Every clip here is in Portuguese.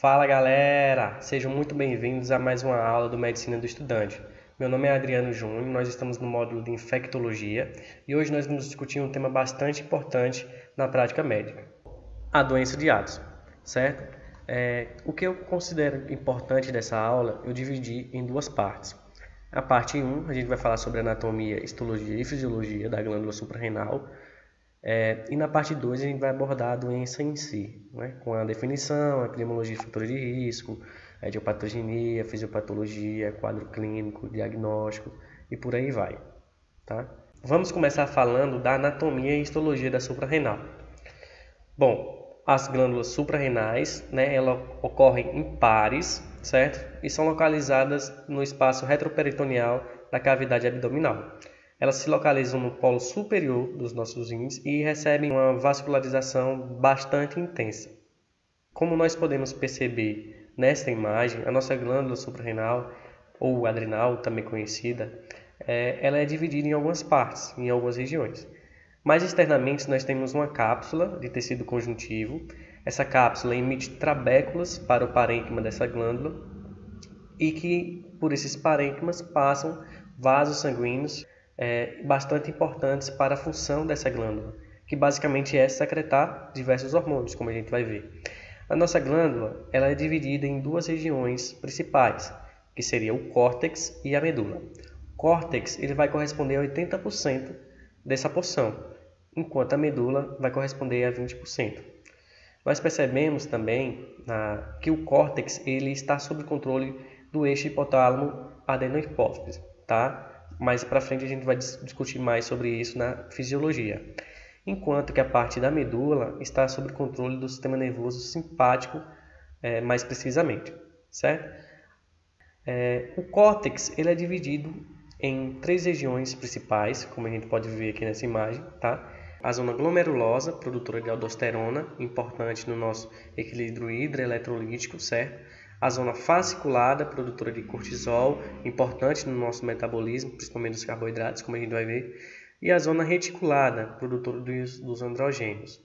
Fala galera, sejam muito bem-vindos a mais uma aula do Medicina do Estudante. Meu nome é Adriano Júnior, nós estamos no módulo de Infectologia e hoje nós vamos discutir um tema bastante importante na prática médica, a doença de Addison, certo? É, o que eu considero importante dessa aula eu dividi em duas partes. A parte 1, a gente vai falar sobre anatomia, histologia e fisiologia da glândula suprarrenal, é, e na parte 2 a gente vai abordar a doença em si, né? com a definição, a epidemiologia de fatores de risco, a idiopatogenia, fisiopatologia, quadro clínico, diagnóstico e por aí vai. Tá? Vamos começar falando da anatomia e histologia da suprarrenal. Bom, as glândulas suprarrenais, né, elas ocorrem em pares, certo? E são localizadas no espaço retroperitoneal da cavidade abdominal. Elas se localizam no polo superior dos nossos rins e recebem uma vascularização bastante intensa. Como nós podemos perceber nesta imagem, a nossa glândula suprarrenal, ou adrenal, também conhecida, é, ela é dividida em algumas partes, em algumas regiões. Mais externamente, nós temos uma cápsula de tecido conjuntivo. Essa cápsula emite trabéculas para o parênquima dessa glândula e que por esses parênquimas passam vasos sanguíneos é, bastante importantes para a função dessa glândula, que basicamente é secretar diversos hormônios, como a gente vai ver. A nossa glândula ela é dividida em duas regiões principais, que seria o córtex e a medula. O córtex ele vai corresponder a 80% dessa porção, enquanto a medula vai corresponder a 20%. Nós percebemos também que o córtex ele está sob controle do eixo hipotálamo adenohipófise, tá? Mais para frente a gente vai discutir mais sobre isso na fisiologia. Enquanto que a parte da medula está sob controle do sistema nervoso simpático, é, mais precisamente, certo? É, o córtex ele é dividido em três regiões principais, como a gente pode ver aqui nessa imagem, tá? A zona glomerulosa, produtora de aldosterona, importante no nosso equilíbrio hidroeletrolítico, certo? A zona fasciculada, produtora de cortisol, importante no nosso metabolismo, principalmente dos carboidratos, como a gente vai ver. E a zona reticulada, produtora dos, dos androgênios.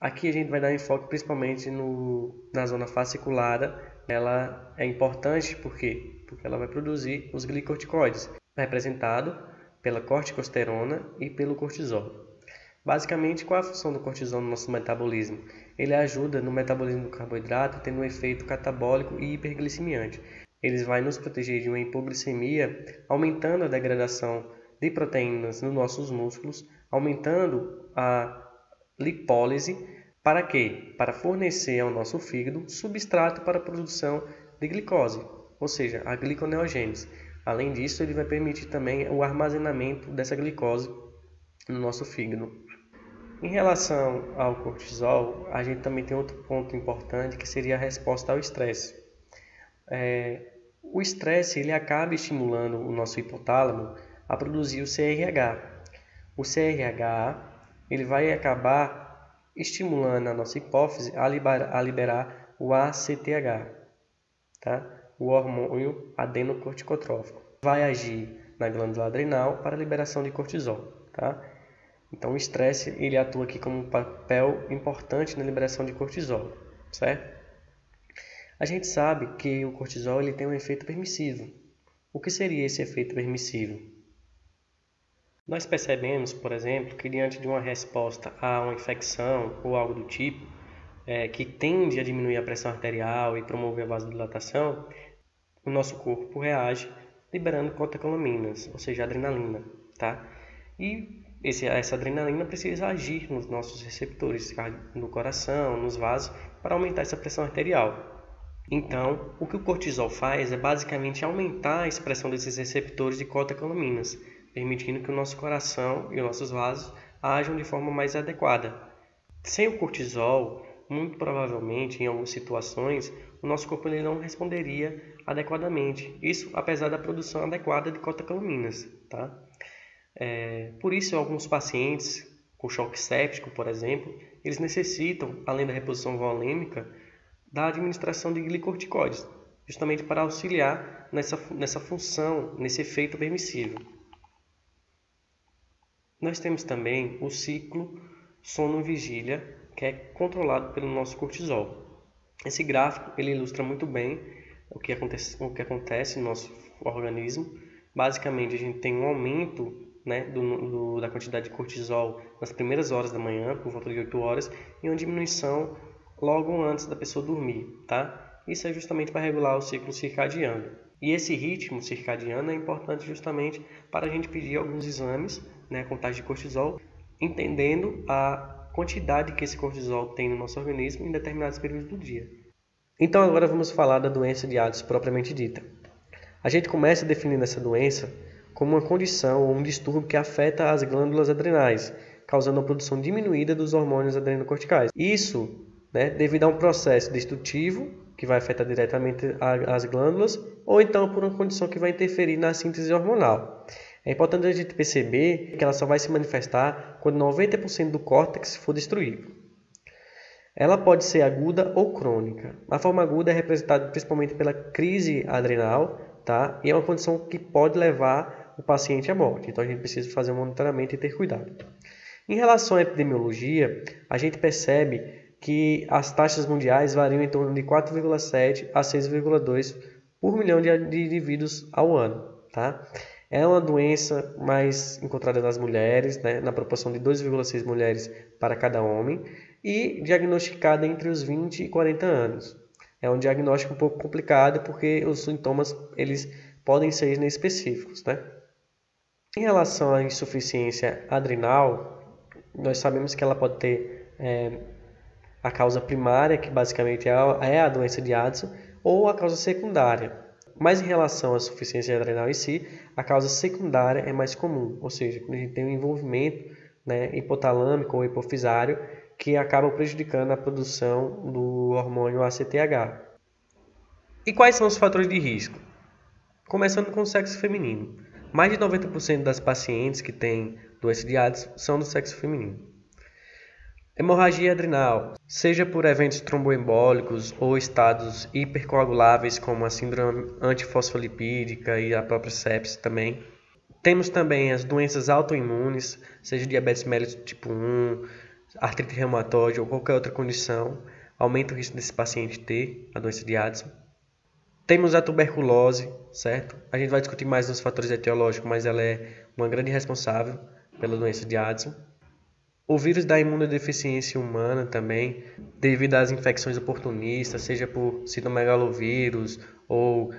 Aqui a gente vai dar enfoque principalmente no, na zona fasciculada. Ela é importante por quê? Porque ela vai produzir os glicorticoides, representado pela corticosterona e pelo cortisol. Basicamente, qual é a função do cortisol no nosso metabolismo? Ele ajuda no metabolismo do carboidrato, tendo um efeito catabólico e hiperglicemiante. Ele vai nos proteger de uma hipoglicemia, aumentando a degradação de proteínas nos nossos músculos, aumentando a lipólise, para quê? Para fornecer ao nosso fígado substrato para a produção de glicose, ou seja, a gliconeogênese. Além disso, ele vai permitir também o armazenamento dessa glicose no nosso fígado. Em relação ao cortisol, a gente também tem outro ponto importante que seria a resposta ao estresse. É, o estresse ele acaba estimulando o nosso hipotálamo a produzir o CRH. O CRH ele vai acabar estimulando a nossa hipófise a liberar, a liberar o ACTH, tá? o hormônio adenocorticotrófico. Vai agir na glândula adrenal para a liberação de cortisol. Tá? Então o estresse ele atua aqui como um papel importante na liberação de cortisol, certo? A gente sabe que o cortisol ele tem um efeito permissivo. O que seria esse efeito permissivo? Nós percebemos, por exemplo, que diante de uma resposta a uma infecção ou algo do tipo, é, que tende a diminuir a pressão arterial e promover a vasodilatação, o nosso corpo reage liberando catecolaminas, ou seja, adrenalina, tá? E esse, essa adrenalina precisa agir nos nossos receptores, no coração, nos vasos, para aumentar essa pressão arterial. Então, o que o cortisol faz é basicamente aumentar a expressão desses receptores de catecolaminas, permitindo que o nosso coração e os nossos vasos ajam de forma mais adequada. Sem o cortisol, muito provavelmente, em algumas situações, o nosso corpo ele não responderia adequadamente. Isso apesar da produção adequada de catecolaminas, tá? É, por isso, alguns pacientes com choque séptico, por exemplo, eles necessitam, além da reposição volêmica, da administração de glicorticoides, justamente para auxiliar nessa, nessa função, nesse efeito permissível. Nós temos também o ciclo sono-vigília, que é controlado pelo nosso cortisol. Esse gráfico ele ilustra muito bem o que acontece, o que acontece no nosso organismo. Basicamente, a gente tem um aumento né, do, do, da quantidade de cortisol nas primeiras horas da manhã, por volta de 8 horas, e uma diminuição logo antes da pessoa dormir, tá? Isso é justamente para regular o ciclo circadiano. E esse ritmo circadiano é importante justamente para a gente pedir alguns exames, né, contagem de cortisol, entendendo a quantidade que esse cortisol tem no nosso organismo em determinados períodos do dia. Então agora vamos falar da doença de Addis propriamente dita. A gente começa definindo essa doença como uma condição ou um distúrbio que afeta as glândulas adrenais, causando a produção diminuída dos hormônios adrenocorticais. Isso né, devido a um processo destrutivo que vai afetar diretamente as glândulas, ou então por uma condição que vai interferir na síntese hormonal. É importante a gente perceber que ela só vai se manifestar quando 90% do córtex for destruído. Ela pode ser aguda ou crônica. A forma aguda é representada principalmente pela crise adrenal, tá? E é uma condição que pode levar o paciente à morte. Então a gente precisa fazer um monitoramento e ter cuidado. Em relação à epidemiologia, a gente percebe que as taxas mundiais variam em torno de 4,7 a 6,2 por milhão de indivíduos ao ano. Tá? É uma doença mais encontrada nas mulheres, né, na proporção de 2,6 mulheres para cada homem, e diagnosticada entre os 20 e 40 anos. É um diagnóstico um pouco complicado porque os sintomas eles podem ser inespecíficos. Né? Em relação à insuficiência adrenal, nós sabemos que ela pode ter é, a causa primária, que basicamente é a, é doença de Addison, ou a causa secundária. Mas em relação à suficiência adrenal em si, a causa secundária é mais comum, ou seja, quando a gente tem um envolvimento né, hipotalâmico ou hipofisário que acaba prejudicando a produção do hormônio ACTH. E quais são os fatores de risco? Começando com o sexo feminino. Mais de 90% das pacientes que têm doença de Addison são do sexo feminino. Hemorragia adrenal, seja por eventos tromboembólicos ou estados hipercoaguláveis como a síndrome antifosfolipídica e a própria sepse também. Temos também as doenças autoimunes, seja diabetes mellitus tipo 1, artrite reumatoide ou qualquer outra condição, aumenta o risco desse paciente ter a doença de Addison. Temos a tuberculose, certo? A gente vai discutir mais nos fatores etiológicos, mas ela é uma grande responsável pela doença de Addison. O vírus da imunodeficiência humana também, devido às infecções oportunistas, seja por citomegalovírus ou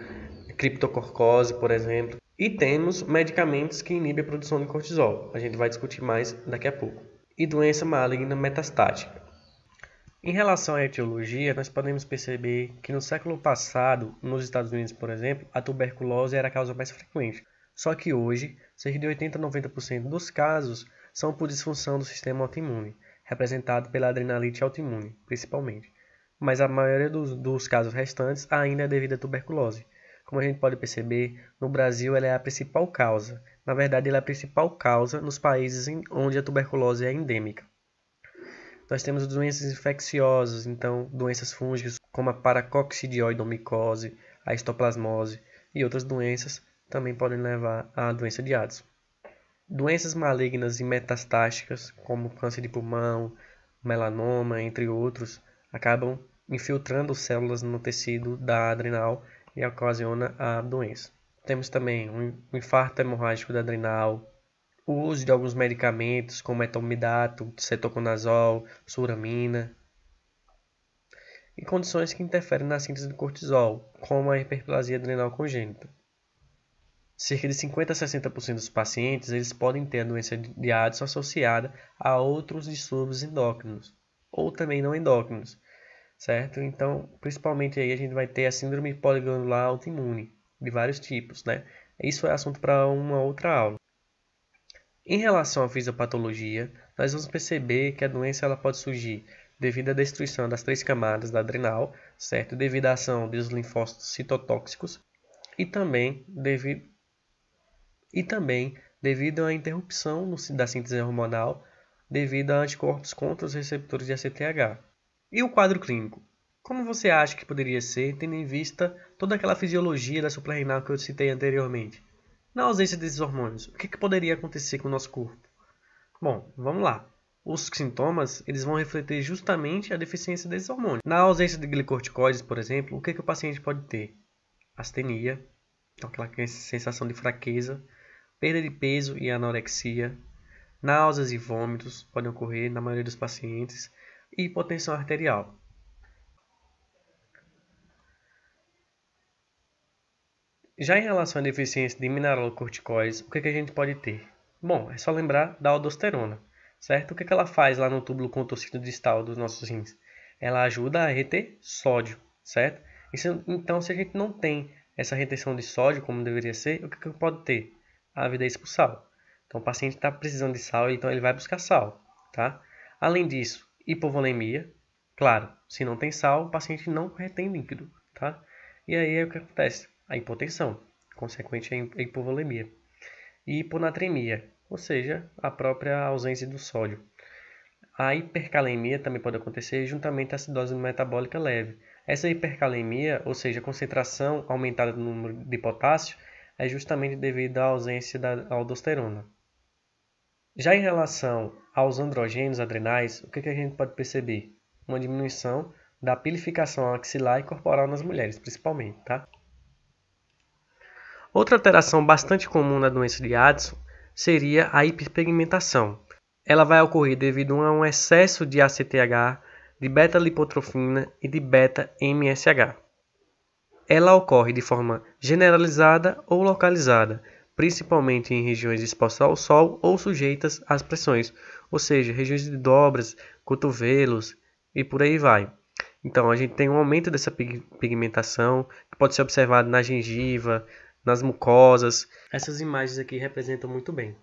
criptocorcose, por exemplo. E temos medicamentos que inibem a produção de cortisol. A gente vai discutir mais daqui a pouco. E doença maligna metastática. Em relação à etiologia, nós podemos perceber que no século passado, nos Estados Unidos, por exemplo, a tuberculose era a causa mais frequente. Só que hoje, cerca de 80 a 90% dos casos são por disfunção do sistema autoimune, representado pela adrenalite autoimune, principalmente. Mas a maioria dos, dos casos restantes ainda é devido à tuberculose. Como a gente pode perceber, no Brasil ela é a principal causa. Na verdade, ela é a principal causa nos países onde a tuberculose é endêmica. Nós temos doenças infecciosas, então doenças fúngicas como a paracoccidioidomicose, a histoplasmose e outras doenças também podem levar à doença de Addison. Doenças malignas e metastáticas, como câncer de pulmão, melanoma, entre outros, acabam infiltrando células no tecido da adrenal e ocasiona a doença. Temos também um infarto hemorrágico da adrenal, o uso de alguns medicamentos como etomidato, cetoconazol, suramina, e condições que interferem na síntese do cortisol, como a hiperplasia adrenal congênita. Cerca de 50 a 60% dos pacientes eles podem ter a doença de Addison associada a outros distúrbios endócrinos ou também não endócrinos, certo? Então, principalmente aí a gente vai ter a síndrome poliglandular autoimune de vários tipos, né? Isso é assunto para uma outra aula. Em relação à fisiopatologia, nós vamos perceber que a doença ela pode surgir devido à destruição das três camadas da adrenal, certo? Devido à ação dos linfócitos citotóxicos e também devido e também devido à interrupção da síntese hormonal devido a anticorpos contra os receptores de ACTH. E o quadro clínico? Como você acha que poderia ser, tendo em vista toda aquela fisiologia da suprarrenal que eu citei anteriormente? Na ausência desses hormônios, o que, que poderia acontecer com o nosso corpo? Bom, vamos lá. os sintomas eles vão refletir justamente a deficiência desses hormônios. Na ausência de glicorticoides, por exemplo, o que, que o paciente pode ter? Astenia, então aquela sensação de fraqueza, perda de peso e anorexia, náuseas e vômitos podem ocorrer na maioria dos pacientes, e hipotensão arterial. Já em relação à deficiência de mineralocorticoides, o que, que a gente pode ter? Bom, é só lembrar da aldosterona, certo? O que, que ela faz lá no túbulo contorcido distal dos nossos rins? Ela ajuda a reter sódio, certo? Então, se a gente não tem essa retenção de sódio como deveria ser, o que, que pode ter? A avidez por sal. Então, o paciente está precisando de sal, então ele vai buscar sal, tá? Além disso, hipovolemia. Claro, se não tem sal, o paciente não retém líquido, tá? E aí é o que acontece? A hipotensão, consequente a hipovolemia, e hiponatremia, ou seja, a própria ausência do sódio. A hipercalemia também pode acontecer juntamente à acidose metabólica leve. Essa hipercalemia, ou seja, a concentração aumentada do número de potássio, é justamente devido à ausência da aldosterona. Já em relação aos androgênios adrenais, o que, que a gente pode perceber? Uma diminuição da pilificação axilar e corporal nas mulheres, principalmente, tá? Outra alteração bastante comum na doença de Addison seria a hiperpigmentação. Ela vai ocorrer devido a um excesso de ACTH, de beta-lipotrofina e de beta-MSH. Ela ocorre de forma generalizada ou localizada, principalmente em regiões expostas ao sol ou sujeitas às pressões, ou seja, regiões de dobras, cotovelos e por aí vai. Então, a gente tem um aumento dessa pigmentação, que pode ser observado na gengiva, nas mucosas. Essas imagens aqui representam muito bem.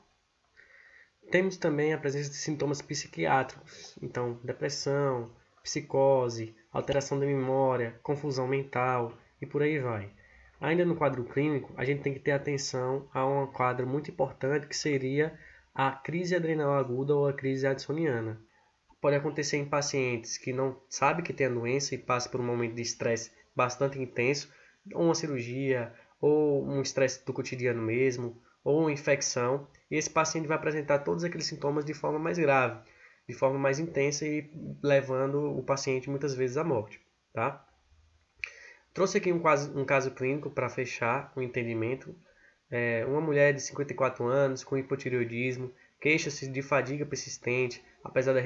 Temos também a presença de sintomas psiquiátricos, então depressão, psicose, alteração da memória, confusão mental e por aí vai. Ainda no quadro clínico, a gente tem que ter atenção a um quadro muito importante que seria a crise adrenal aguda ou a crise addisoniana. Pode acontecer em pacientes que não sabem que tem a doença e passam por um momento de estresse bastante intenso, ou uma cirurgia, ou um estresse do cotidiano mesmo, ou uma infecção, e esse paciente vai apresentar todos aqueles sintomas de forma mais grave, de forma mais intensa e levando o paciente muitas vezes à morte, tá? Trouxe aqui um caso, um caso clínico para fechar o entendimento. É, uma mulher de 54 anos com hipotireoidismo, queixa-se de fadiga persistente, apesar da,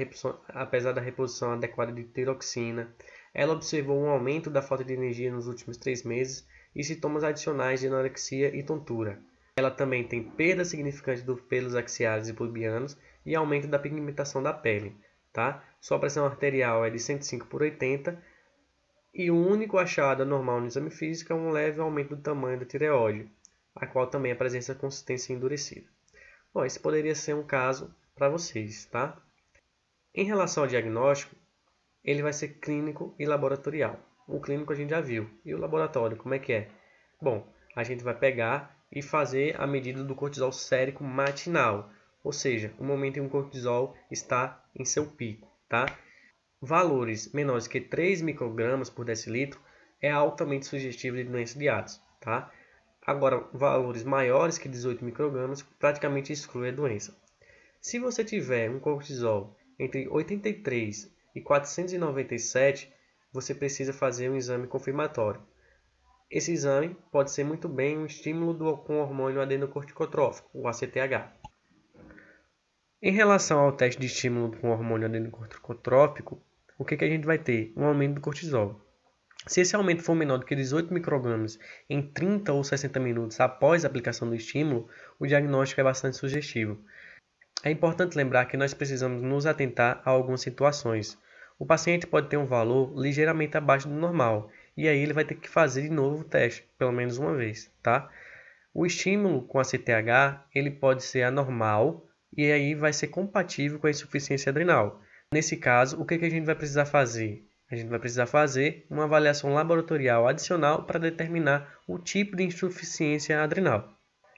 apesar da reposição adequada de tiroxina. Ela observou um aumento da falta de energia nos últimos três meses e sintomas adicionais de anorexia e tontura. Ela também tem perda significante dos pelos axiais e pubianos e aumento da pigmentação da pele. Tá? Sua pressão arterial é de 105 por 80 e o único achado anormal no exame físico é um leve aumento do tamanho da tireoide, a qual também apresenta consistência endurecida. Bom, esse poderia ser um caso para vocês, tá? Em relação ao diagnóstico, ele vai ser clínico e laboratorial. O clínico a gente já viu. E o laboratório, como é que é? Bom, a gente vai pegar e fazer a medida do cortisol sérico matinal, ou seja, o momento em que o cortisol está em seu pico, tá? Valores menores que 3 microgramas por decilitro é altamente sugestivo de doença de Addison, tá? Agora, valores maiores que 18 microgramas praticamente exclui a doença. Se você tiver um cortisol entre 83 e 497, você precisa fazer um exame confirmatório. Esse exame pode ser muito bem um estímulo do, com o hormônio adenocorticotrófico, o ACTH. Em relação ao teste de estímulo com hormônio adenocorticotrófico, o que, que a gente vai ter? Um aumento do cortisol. Se esse aumento for menor do que 18 microgramas em 30 ou 60 minutos após a aplicação do estímulo, o diagnóstico é bastante sugestivo. É importante lembrar que nós precisamos nos atentar a algumas situações. O paciente pode ter um valor ligeiramente abaixo do normal, e aí ele vai ter que fazer de novo o teste, pelo menos uma vez, tá? O estímulo com a CTH, ele pode ser anormal, e aí vai ser compatível com a insuficiência adrenal. Nesse caso, o que, que a gente vai precisar fazer? A gente vai precisar fazer uma avaliação laboratorial adicional para determinar o tipo de insuficiência adrenal.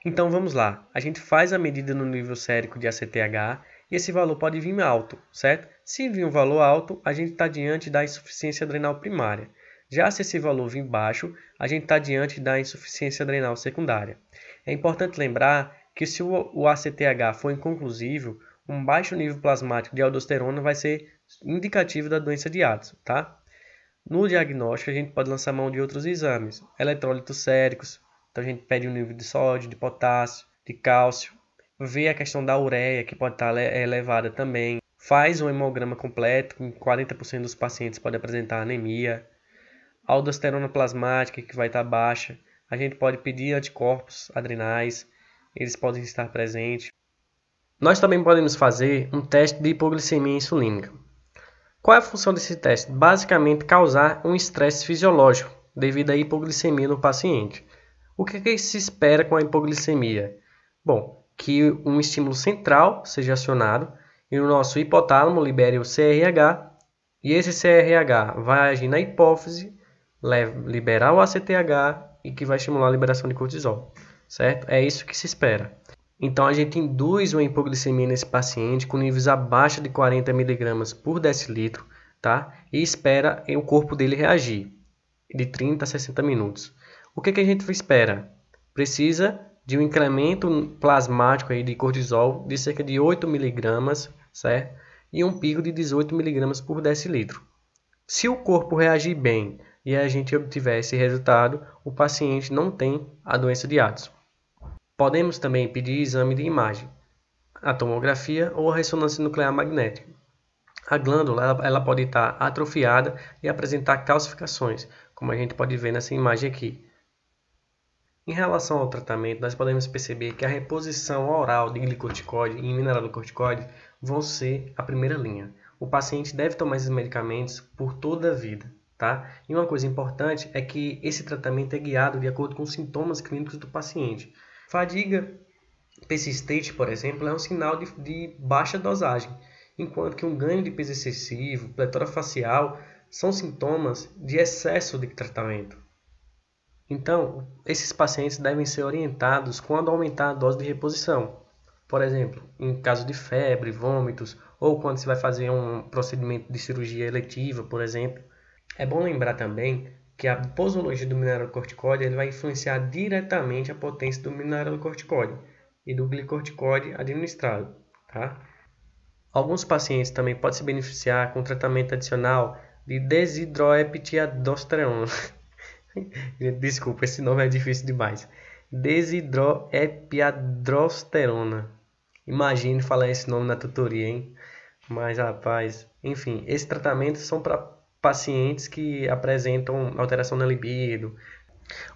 Então vamos lá, a gente faz a medida no nível sérico de ACTH e esse valor pode vir alto, certo? Se vir um valor alto, a gente está diante da insuficiência adrenal primária. Já se esse valor vir baixo, a gente está diante da insuficiência adrenal secundária. É importante lembrar que se o ACTH for inconclusivo, um baixo nível plasmático de aldosterona vai ser indicativo da doença de Addison, tá? No diagnóstico, a gente pode lançar mão de outros exames, eletrólitos séricos, então a gente pede o um nível de sódio, de potássio, de cálcio, vê a questão da ureia, que pode estar elevada também, faz um hemograma completo, com 40% dos pacientes pode apresentar anemia, aldosterona plasmática, que vai estar baixa, a gente pode pedir anticorpos adrenais, eles podem estar presentes. Nós também podemos fazer um teste de hipoglicemia insulínica. Qual é a função desse teste? Basicamente, causar um estresse fisiológico devido à hipoglicemia no paciente. O que, que se espera com a hipoglicemia? Bom, que um estímulo central seja acionado e o nosso hipotálamo libere o CRH e esse CRH vai agir na hipófise, liberar o ACTH e que vai estimular a liberação de cortisol, certo? É isso que se espera. Então a gente induz uma hipoglicemia nesse paciente com níveis abaixo de 40 mg por decilitro, tá? E espera o corpo dele reagir de 30 a 60 minutos. O que, que a gente espera? Precisa de um incremento plasmático aí de cortisol de cerca de 8 mg, certo? E um pico de 18 mg por decilitro. Se o corpo reagir bem e a gente obtiver esse resultado, o paciente não tem a doença de Addison. Podemos também pedir exame de imagem, a tomografia ou a ressonância nuclear magnética. A glândula ela, ela pode estar atrofiada e apresentar calcificações, como a gente pode ver nessa imagem aqui. Em relação ao tratamento, nós podemos perceber que a reposição oral de glicorticoide e mineralocorticoide vão ser a primeira linha. O paciente deve tomar esses medicamentos por toda a vida. Tá? E uma coisa importante é que esse tratamento é guiado de acordo com os sintomas clínicos do paciente. Fadiga persistente, por exemplo, é um sinal de, de baixa dosagem, enquanto que um ganho de peso excessivo, pletora facial, são sintomas de excesso de tratamento. Então, esses pacientes devem ser orientados quando aumentar a dose de reposição. Por exemplo, em caso de febre, vômitos, ou quando se vai fazer um procedimento de cirurgia eletiva, por exemplo. É bom lembrar também que a posologia do mineralocorticóide ele vai influenciar diretamente a potência do mineralocorticóide e do glicorticóide administrado. Tá? Alguns pacientes também podem se beneficiar com tratamento adicional de desidroeptiadosterona. Desculpa, esse nome é difícil demais. Desidroepiadrosterona. Imagine falar esse nome na tutoria, hein? Mas, rapaz, enfim, esses tratamentos são para pacientes que apresentam alteração na libido.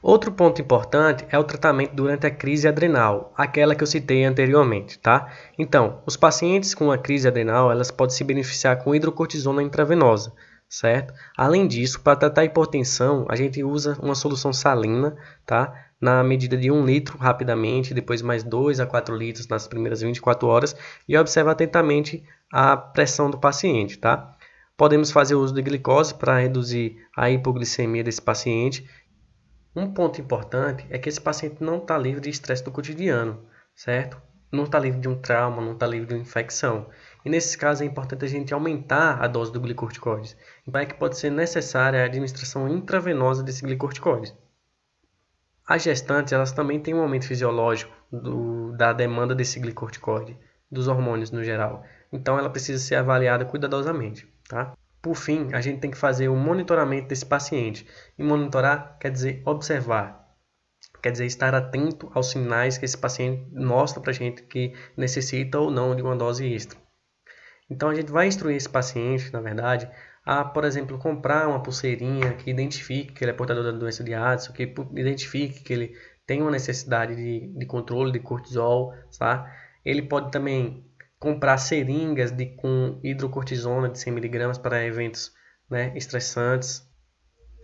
Outro ponto importante é o tratamento durante a crise adrenal, aquela que eu citei anteriormente, tá? Então, os pacientes com a crise adrenal, elas podem se beneficiar com hidrocortisona intravenosa, certo? Além disso, para tratar a hipertensão, a gente usa uma solução salina, tá? Na medida de 1 litro rapidamente, depois mais 2 a 4 litros nas primeiras 24 horas e observa atentamente a pressão do paciente, tá? Podemos fazer uso de glicose para reduzir a hipoglicemia desse paciente. Um ponto importante é que esse paciente não está livre de estresse do cotidiano, certo? Não está livre de um trauma, não está livre de uma infecção. E nesses casos é importante a gente aumentar a dose do glicorticoide. Então é que pode ser necessária a administração intravenosa desse glicorticoide. As gestantes elas também têm um aumento fisiológico do, da demanda desse glicorticoide, dos hormônios no geral. Então ela precisa ser avaliada cuidadosamente. Tá? Por fim, a gente tem que fazer o monitoramento desse paciente. E monitorar quer dizer observar, quer dizer estar atento aos sinais que esse paciente mostra para a gente que necessita ou não de uma dose extra. Então a gente vai instruir esse paciente, na verdade, a, por exemplo, comprar uma pulseirinha que identifique que ele é portador da doença de Addison, que identifique que ele tem uma necessidade de, de controle de cortisol, tá? Ele pode também comprar seringas de, com hidrocortisona de 100mg para eventos né, estressantes.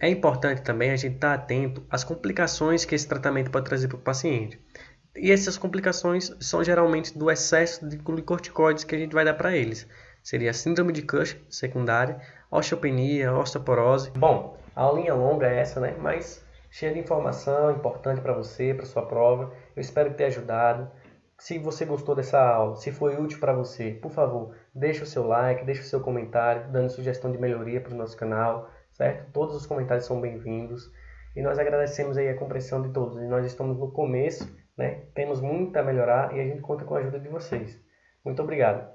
É importante também a gente estar atento às complicações que esse tratamento pode trazer para o paciente. E essas complicações são geralmente do excesso de glicorticoides que a gente vai dar para eles. Seria síndrome de Cushing secundária, osteopenia, osteoporose. Bom, a aulinha longa é essa, né? Mas cheia de informação importante para você, para sua prova. Eu espero ter ajudado. Se você gostou dessa aula, se foi útil para você, por favor, deixe o seu like, deixe o seu comentário, dando sugestão de melhoria para o nosso canal, certo? Todos os comentários são bem-vindos. E nós agradecemos aí a compreensão de todos. E nós estamos no começo, né? Temos muito a melhorar e a gente conta com a ajuda de vocês. Muito obrigado.